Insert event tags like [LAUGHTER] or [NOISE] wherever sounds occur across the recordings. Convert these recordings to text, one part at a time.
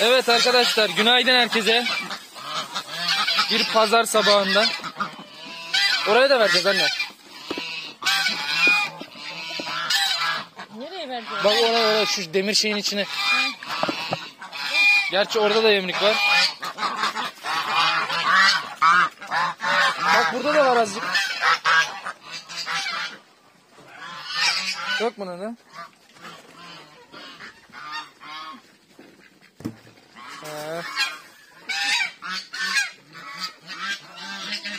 Evet arkadaşlar günaydın herkese. Bir pazar sabahında. Oraya da vereceğiz anne. Nereye vereceğiz? Bak oraya oraya şu demir şeyin içine. Gerçi orada da yemlik var. Bak burada da var azıcık. Yok mu lan? Ha.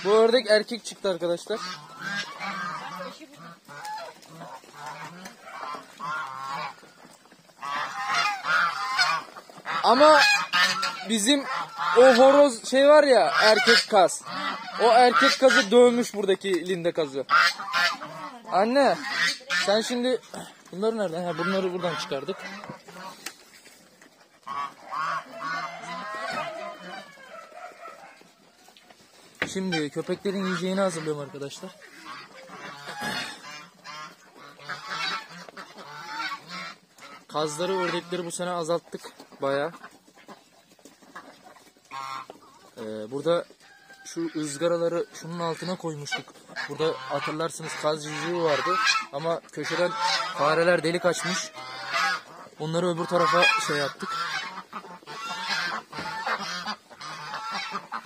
Bu ördek erkek çıktı arkadaşlar. Ama bizim o horoz şey var ya erkek kaz. O erkek kazı dövmüş buradaki linde kazı. Anne sen şimdi bunları nereden? Ha, bunları buradan çıkardık. Şimdi köpeklerin yiyeceğini hazırlıyorum arkadaşlar. Kazları, ördekleri bu sene azalttık baya. Ee, burada şu ızgaraları şunun altına koymuştuk. Burada hatırlarsınız kaz civcivi vardı. Ama köşeden fareler delik açmış. Onları öbür tarafa şey yaptık.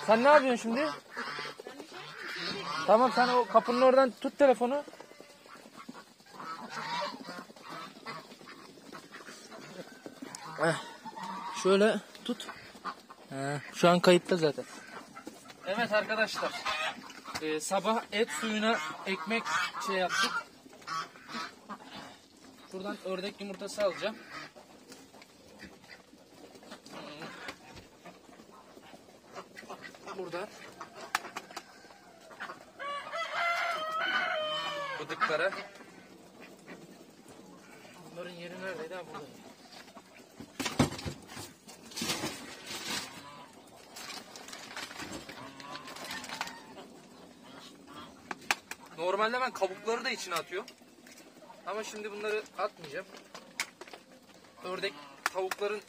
Sen ne yapıyorsun şimdi? Tamam sen o kapının oradan tut telefonu. Eh, şöyle tut. He, şu an kayıtta zaten. Evet arkadaşlar. Ee, sabah et suyuna ekmek şey yaptık. Buradan ördek yumurtası alacağım. Buradan. Bıdıklara. Bunların yeri neredeydi? Ha burada. Normalde ben kabukları da içine atıyorum. Ama şimdi bunları atmayacağım. Ördek tavukların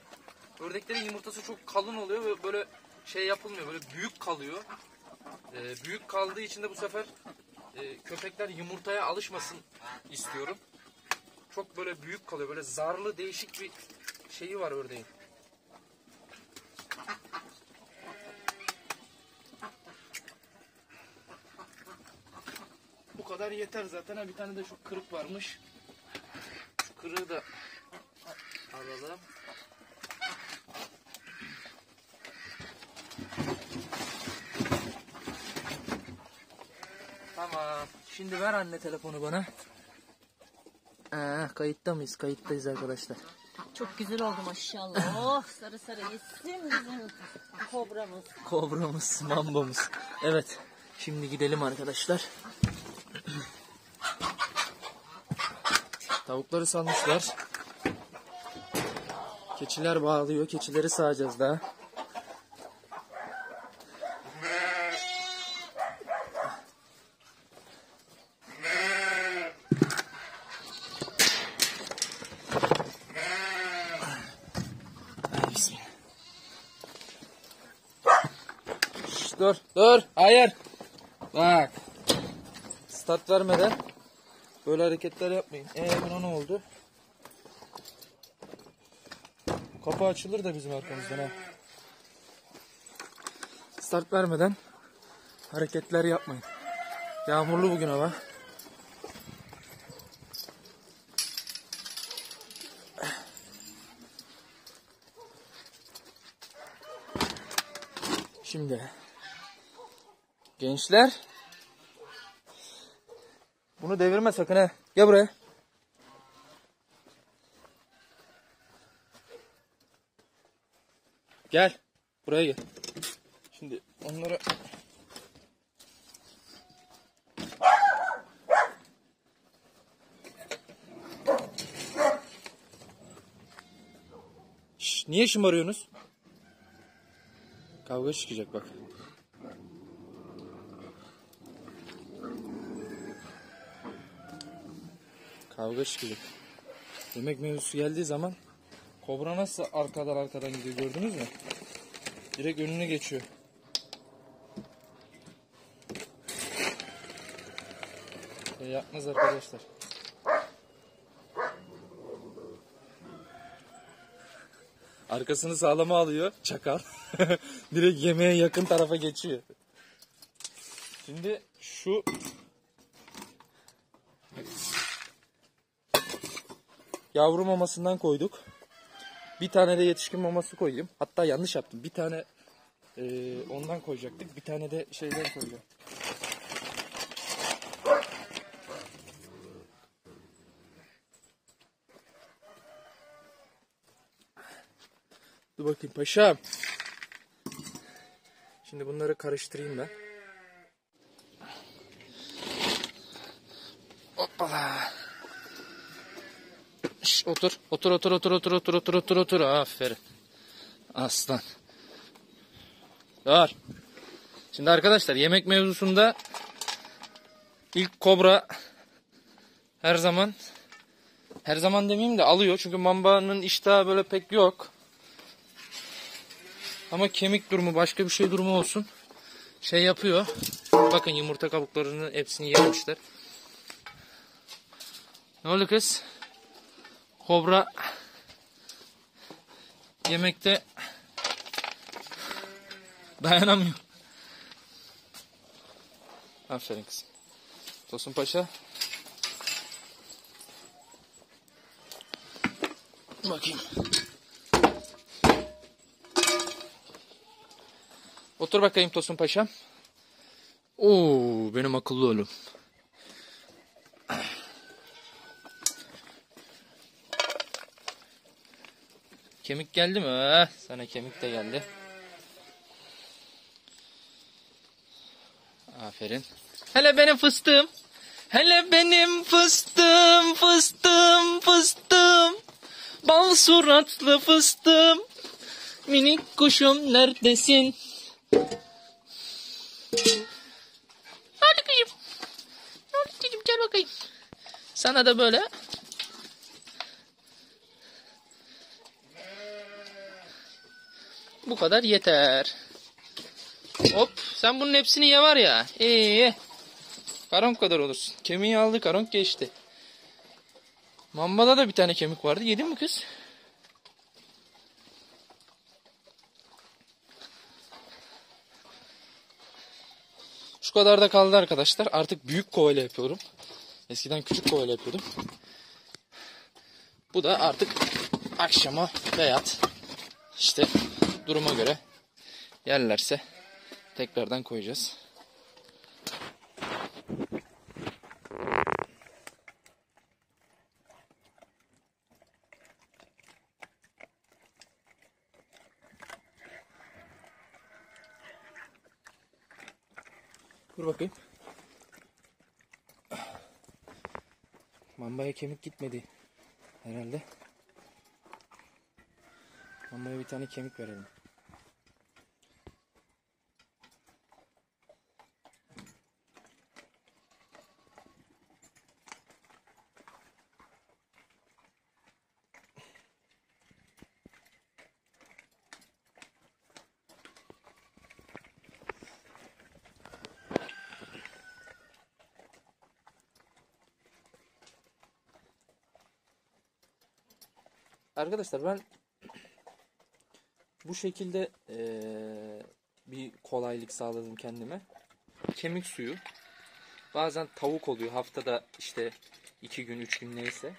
ördeklerin yumurtası çok kalın oluyor ve böyle şey yapılmıyor. Böyle büyük kalıyor. Ee, büyük kaldığı için de bu sefer e, köpekler yumurtaya alışmasın istiyorum. Çok böyle büyük kalıyor. Böyle zarlı değişik bir şeyi var ördeğin. Kadar yeter zaten. Ha, bir tane de şu kırık varmış. Şu kırığı da alalım. Tamam. Şimdi ver anne telefonu bana. Ee, kayıtta mıyız? Kayıttayız arkadaşlar. Çok güzel oldu maşallah. [LAUGHS] Oh sarı sarı yesin bizim kobramız. Kobramız, mambamız. Evet. Şimdi gidelim arkadaşlar. Tavukları salmışlar. Keçiler bağlıyor. Keçileri sağacağız daha. Şş, dur, dur, hayır. Bak. Start vermeden böyle hareketler yapmayın. Ee buna ne oldu? Kapı açılır da bizim arkamızdan ha. Start vermeden hareketler yapmayın. Yağmurlu bugün hava. Şimdi gençler bunu devirme sakın ha. Gel buraya. Gel. Buraya gel. Şimdi onları Şş, niye şımarıyorsunuz? Kavga çıkacak bak. Kavga çıkıyor. Yemek mevzusu geldiği zaman kobra nasıl arkadan arkadan gidiyor gördünüz mü? Direkt önüne geçiyor. Şey yapmaz arkadaşlar. Arkasını sağlama alıyor çakal. [LAUGHS] Direkt yemeğe yakın tarafa geçiyor. Şimdi şu yavru mamasından koyduk. Bir tane de yetişkin maması koyayım. Hatta yanlış yaptım. Bir tane eee, ondan koyacaktık. Bir tane de şeyden koyacağım. Dur bakayım paşam. Şimdi bunları karıştırayım ben. Otur. Otur otur otur otur otur otur otur otur. Aferin. Aslan. Dur. Şimdi arkadaşlar yemek mevzusunda ilk kobra her zaman her zaman demeyeyim de alıyor. Çünkü mambanın iştahı böyle pek yok. Ama kemik durumu başka bir şey durumu olsun. Şey yapıyor. Bakın yumurta kabuklarını hepsini yemişler. Ne oldu kız? Kobra yemekte dayanamıyor. Aferin kızım. Tosun Paşa. Bakayım. Otur bakayım Tosun Paşam. Oo, benim akıllı oğlum. Kemik geldi mi? Eh, sana kemik de geldi. Aferin. Hele benim fıstığım. Hele benim fıstığım, fıstığım, fıstığım. Bal suratlı fıstığım. Minik kuşum neredesin? Hadi kızım. Hadi kızım gel bakayım. Sana da böyle. Bu kadar yeter. Hop sen bunun hepsini ye var ya. İyi. Karonk kadar olursun. Kemiği aldı karonk geçti. Mambada da bir tane kemik vardı. Yedin mi kız? Şu kadar da kaldı arkadaşlar. Artık büyük kovayla yapıyorum. Eskiden küçük kovayla yapıyordum. Bu da artık akşama beyat. İşte duruma göre yerlerse tekrardan koyacağız. Dur bakayım. Mambaya kemik gitmedi herhalde. Mambaya bir tane kemik verelim. Arkadaşlar ben bu şekilde eee, bir kolaylık sağladım kendime. Kemik suyu. Bazen tavuk oluyor. Haftada işte iki gün, üç gün neyse.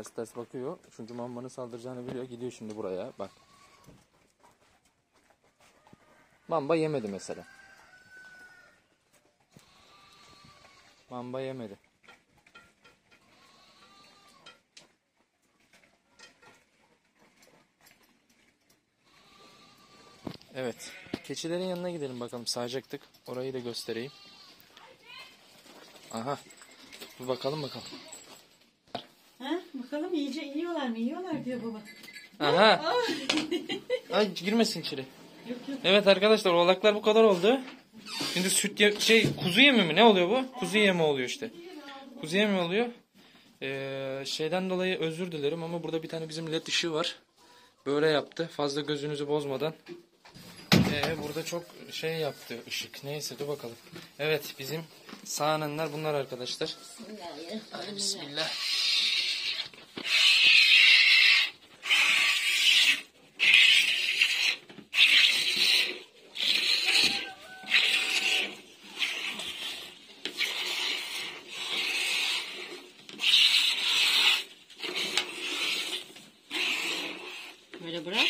Ters ters bakıyor. Çünkü mambanın saldıracağını biliyor. Gidiyor şimdi buraya. Bak. Mamba yemedi mesela. Mamba yemedi. Evet. keçilerin yanına gidelim bakalım sağacaktık. Orayı da göstereyim. Aha. Bir bakalım bakalım. Bakalım iyice yiyorlar mı? Yiyorlar diyor baba. Aha. Ay girmesin içeri. Yok yok. Evet arkadaşlar oğlaklar bu kadar oldu. Şimdi süt ye- şey kuzu yemi mi ne oluyor bu? Kuzu yemi oluyor işte. Kuzu yemi oluyor. Ee, şeyden dolayı özür dilerim ama burada bir tane bizim led ışığı var. Böyle yaptı. Fazla gözünüzü bozmadan. Ee, burada çok şey yaptı ışık. Neyse dur bakalım. Evet bizim sağananlar bunlar arkadaşlar. Hadi bismillah. Böyle bırak.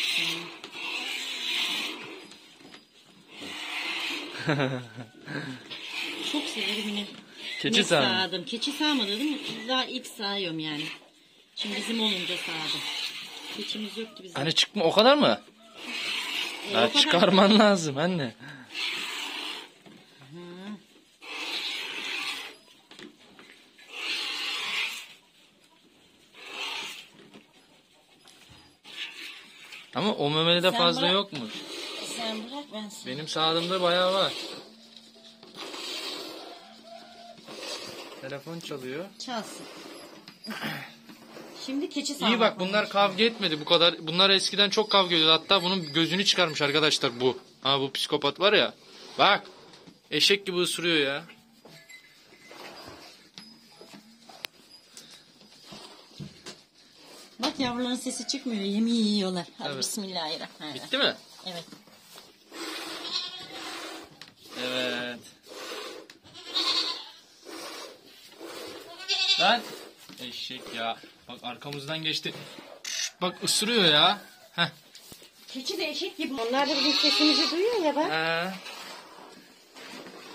[LAUGHS] Çok severim yine. Keçi Ne sağdım. Keçi sağmadı değil mi? Daha ilk sağıyorum yani. Şimdi bizim olunca sağdım. Keçimiz yoktu bizim. Hani çıkma o kadar mı? E, o Ha, kadar- çıkarman lazım anne. Ama o memelide Sen fazla bırak. yok mu? Sen bırak ben sana. Benim sağlığımda bayağı var. Telefon çalıyor. Çalsın. [CLEARS THROAT] Şimdi keçi İyi sağmak bak bunlar kavga etmedi bu kadar. Bunlar eskiden çok kavga ediyordu. Hatta bunun gözünü çıkarmış arkadaşlar bu. Ha bu psikopat var ya. Bak. Eşek gibi ısırıyor ya. Bak yavruların sesi çıkmıyor. Yemeği yiyorlar. Hadi Evet. bismillahirrahmanirrahim. Bitti mi? Evet. Evet. Lan. Eşek ya. Bak arkamızdan geçti. Bak ısırıyor ya. Heh. Keçi de eşek gibi. Onlar da bizim sesimizi duyuyor ya bak. He.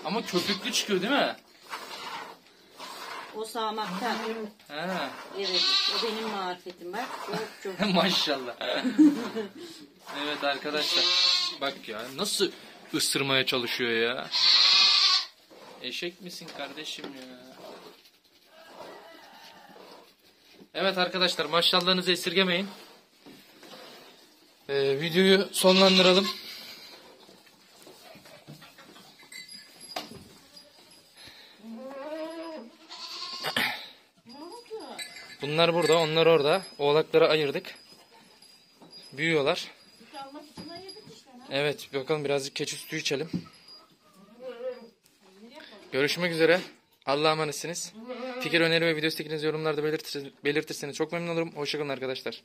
Ama köpüklü çıkıyor değil mi? O sağmakta. He. Evet. O benim marifetim bak. Çok çok. [LAUGHS] Maşallah. evet arkadaşlar. Bak ya nasıl ısırmaya çalışıyor ya. Eşek misin kardeşim ya? Evet arkadaşlar maşallahınızı esirgemeyin. Ee, videoyu sonlandıralım. Bunlar burada, onlar orada. Oğlakları ayırdık. Büyüyorlar. Evet, bakalım birazcık keçi sütü içelim. Görüşmek üzere. Allah'a emanetsiniz. Fikir, öneri ve video isteklerinizi yorumlarda belirtirseniz, çok memnun olurum. Hoşçakalın arkadaşlar.